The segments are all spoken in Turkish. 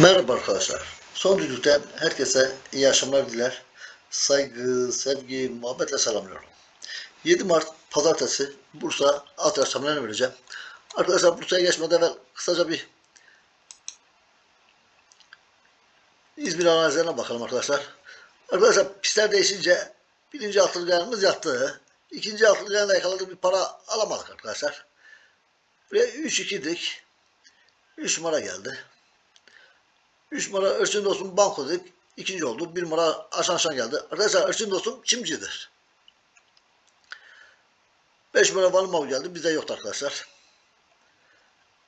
Merhaba arkadaşlar. Son düdükten herkese iyi akşamlar diler. Saygı, sevgi, muhabbetle selamlıyorum. 7 Mart Pazartesi Bursa at yaşamlarını vereceğim. Arkadaşlar Bursa'ya geçmeden evvel kısaca bir İzmir analizlerine bakalım arkadaşlar. Arkadaşlar pistler değişince birinci atılganımız yattı. İkinci atılganla yakaladığı bir para alamadık arkadaşlar. Ve 3-2'dik. 3 numara geldi. 3 numara Örçün Dostum Banko dedik. İkinci oldu. 1 numara Aşan Şan geldi. Arkadaşlar Örçün Dostum çimcidir. 5 numara Vanımav geldi. Bizde yoktu arkadaşlar.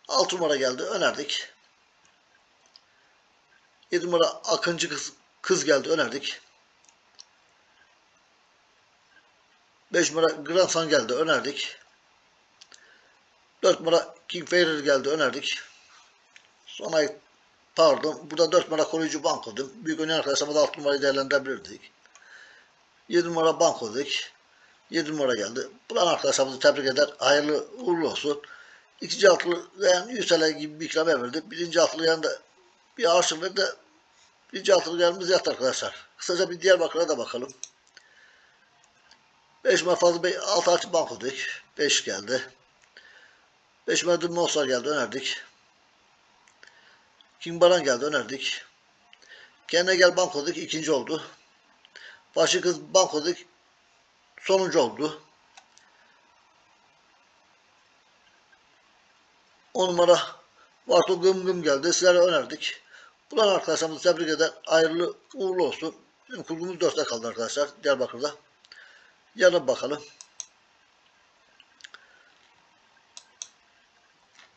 6 numara geldi. Önerdik. 7 numara Akıncı kız, kız geldi. Önerdik. 5 numara Gransan geldi. Önerdik. 4 numara King Fairer geldi. Önerdik. Sonra pardon burada 4 numara koruyucu bankoydum. Büyük oynayan arkadaşlarımız 6 numarayı değerlendirebilirdik. 7 numara banko dedik. 7 numara geldi. Bulan arkadaşlarımızı tebrik eder. Hayırlı uğurlu olsun. İkinci altılı yani 100 TL gibi bir ikramiye verdi. Birinci altılı yani da bir arşın verdi. Birinci altılı yanımız yattı arkadaşlar. Kısaca bir Diyarbakır'a da bakalım. 5 numara Fazıl Bey 6 açı banko dedik. 5 geldi. 5 numara Dümmoğuzlar geldi önerdik. King Baran geldi önerdik. Kendine gel bankodik ikinci oldu. Başı kız bankodik sonuncu oldu. 10 numara Bartol Gım Gım geldi. Sizlere önerdik. Bulan arkadaşlarımızı tebrik eder. Hayırlı uğurlu olsun. Bizim kurgumuz 4'te kaldı arkadaşlar. Diyarbakır'da. Yarın bakalım.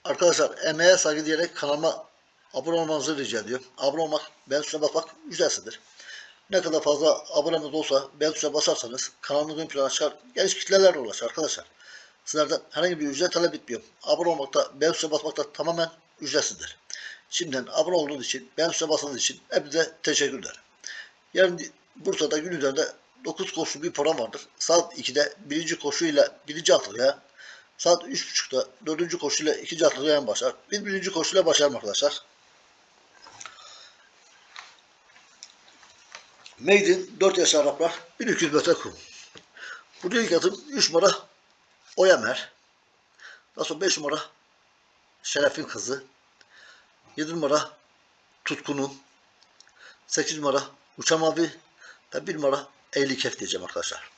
Arkadaşlar emeğe saygı diyerek kanalıma abone olmanızı rica ediyorum. Abone olmak, beğen tuşuna basmak ücretsidir. Ne kadar fazla abonemiz olsa beğen tuşuna basarsanız kanalımız ön plana çıkar, geniş kitlelerle ulaşır arkadaşlar. Sizlerden herhangi bir ücret talep etmiyorum. Abone olmakta, beğen tuşuna basmakta tamamen ücretsizdir. Şimdiden abone olduğunuz için, beğen tuşuna bastığınız için hepinize teşekkür ederim. Yarın Bursa'da gün üzerinde 9 koşu bir program vardır. Saat 2'de birinci koşuyla birinci atlıya, saat 3.30'da dördüncü koşuyla ikinci atlıya başlar. Biz birinci koşuyla başlayalım arkadaşlar. Maiden 4 yaş Araplar 1200 metre kum. Burada ilk atım 3 numara Oyamer. Daha sonra 5 numara Şeref'in kızı. 7 numara Tutkun'un. 8 numara Uçam abi ve 1 numara Eğli Kef diyeceğim arkadaşlar.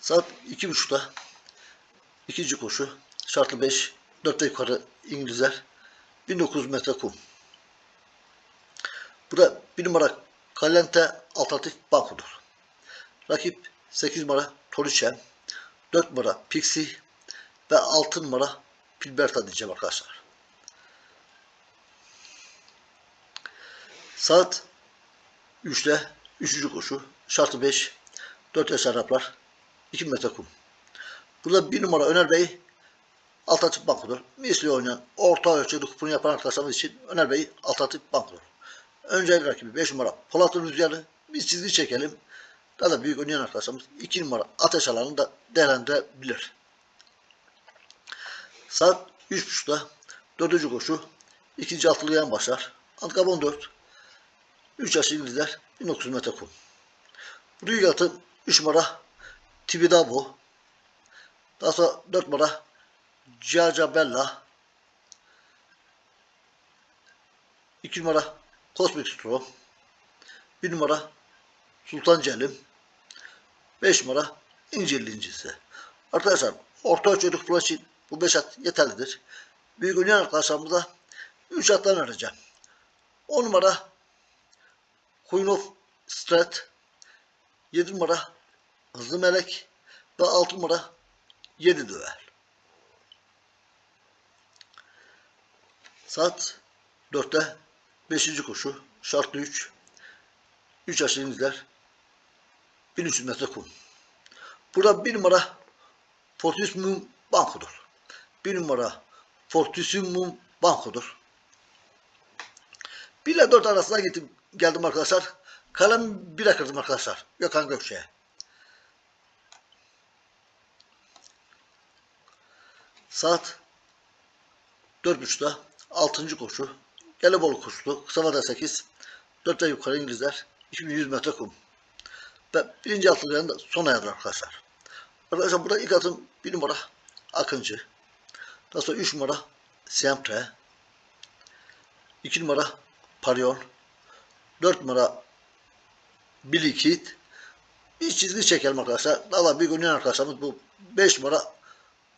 Saat 2.30'da ikinci koşu. Şartlı 5. 4'te yukarı İngilizler. 1900 metre kum. Burada 1 numara Kalente alternatif bankodur. Rakip 8 numara Toriçem, 4 numara Pixie ve 6 numara Pilberta diyeceğim arkadaşlar. Saat 3'te 3. koşu. Şartı 5. 4 yaş Araplar. 2 metre kum. Burada 1 numara Öner Bey alternatif bankodur. Misli oynayan orta ölçüde kuponu yapan arkadaşlarımız için Öner Bey alternatif bankodur. Önce rakibi 5 numara Polat'ın rüzgarı. Biz çizgi çekelim. Daha da büyük oynayan arkadaşlarımız 2 numara ateş alanını da değerlendirebilir. Saat 3.30'da 4. koşu. 2. altılı başlar. Antikap 14. 3 yaş İngilizler 1900 metre kum. Buraya atın 3 numara Tibidabo. Daha sonra 4 numara Giagia Bella. 2 numara Cosmic Stro. 1 numara Sultan Celim. 5 numara İncirli İncisi. Arkadaşlar orta ölçülük plan için bu 5 at yeterlidir. Büyük oynayan arkadaşlarımıza 3 attan arayacağım. 10 numara Queen of Strat. 7 numara Hızlı Melek ve 6 numara 7 Düvel. Saat 4'te 5. koşu şartlı 3 3 aşağı inizler 1300 metre kum. Burada 1 numara Fortissimum Banko'dur. 1 numara Fortissimum Banko'dur. 1 ile 4 arasına gittim, geldim arkadaşlar. Kalem 1'e kırdım arkadaşlar. Gökhan Gökçe'ye. Saat 4.30'da 6. koşu Gelibolu kurslu. Kısa vade 8. 4 ve yukarı İngilizler. 2100 metre kum. Ve birinci atlıların da son ayadır arkadaşlar. Arkadaşlar burada ilk atım bir numara Akıncı. Daha sonra 3 numara Siempre. 2 numara Parion. 4 numara Billy Kid. Bir çizgi çekelim arkadaşlar. Daha bir oynayan arkadaşlarımız bu 5 numara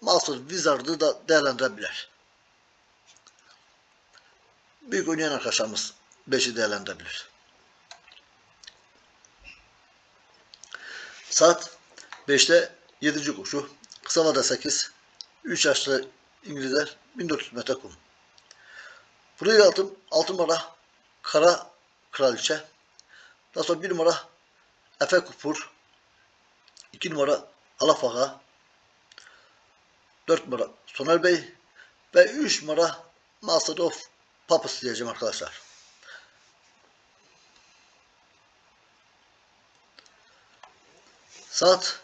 Master Wizard'ı da değerlendirebilir. Büyük oynayan arkadaşlarımız 5'i değerlendirebilir. Saat 5'te 7. koşu. Kısa vada 8. 3 yaşlı İngilizler 1400 metre kum. Buraya aldım 6 numara Kara Kraliçe. Daha sonra 1 numara Efe Kupur. 2 numara Alafaga. 4 numara Soner Bey. Ve 3 numara Master of Puppets diyeceğim arkadaşlar. Saat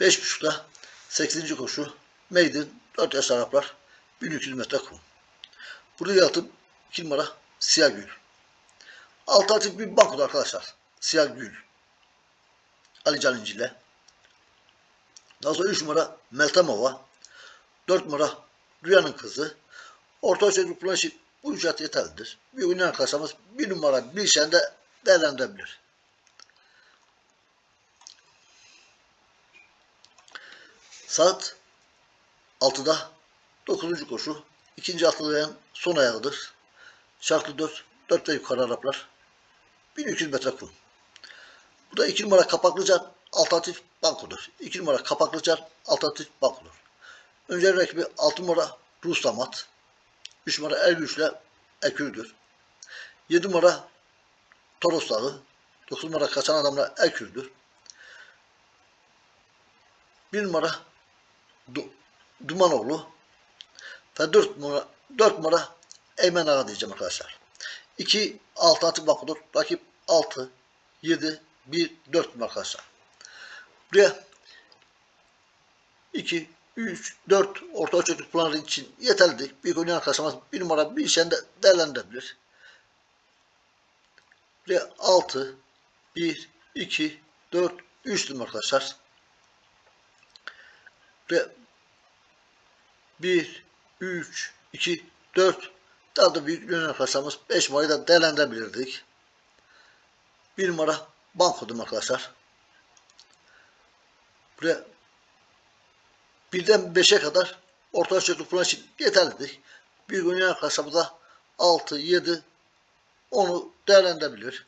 5.30'da 8. koşu Maiden 4 yaş Araplar 1200 metre kum. Buraya attım 2 numara Siyah Gül. Alternatif bir bankoda arkadaşlar. Siyah Gül. Ali Can İncil'le. Daha sonra 3 numara Meltemova. 4 numara Rüyanın Kızı. Orta çocuk planşı bu ücret yeterlidir. Bir oynayan arkadaşlarımız bir numara bir şende değerlendirebilir. Saat 6'da 9. koşu. ikinci atlayan son ayağıdır. Şartlı 4, 4 ve yukarı Araplar. 1200 metre kum. Bu da 2 numara Kapaklıcan alternatif bankodur. 2 numara Kapaklıcan alternatif bankodur. Önce rakibi 6 numara Rustamat. 3 numara Ergüç'le Ekür'dür. 7 numara Toros Dağı. 9 numara Kaçan Adamla Ekür'dür. 1 numara du Dumanoğlu ve 4 numara 4 numara Eymen Ağa diyeceğim arkadaşlar. 2 alternatif bankodur. Rakip 6 7 1 4 numara arkadaşlar. Buraya 2 3 4 orta çocuk planları için yeterlidir. Bir oynayan arkadaşlarımız bir numara bir işende değerlendirebilir. Buraya 6 1 2 4 3 numara arkadaşlar. Buraya 1 3 2 4 daha da büyük oynayan arkadaşlarımız 5 numarayı da değerlendirebilirdik. 1 numara bankodum arkadaşlar. Buraya birden 5'e kadar orta çocuk falan için yeterlidir. Büyük oynayan arkadaşlarımız da 6, 7, 10'u değerlendirebilir.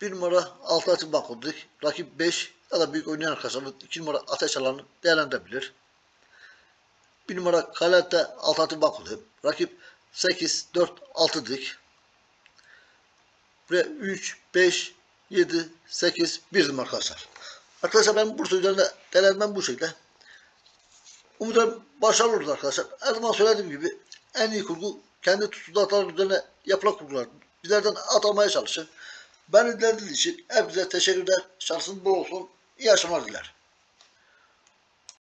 Bir numara altı açık bankodur. Rakip 5 ya da büyük oynayan arkadaşlarımız 2 numara ateş alanı değerlendirebilir. Bir numara kalette altı açık bankodur. Rakip 8, 4, 6 dik. Buraya 3, 5, 7, 8, 1 arkadaşlar. Arkadaşlar ben Bursa üzerinde değerlendirmem bu şekilde. Umarım başarılı olur arkadaşlar. Her zaman söylediğim gibi en iyi kurgu kendi tutulatlar üzerine yapılan kurgular. Bizlerden at almaya çalışın. Beni dinlediğiniz için hepinize teşekkürler. Şansınız bol olsun. İyi akşamlar dilerim.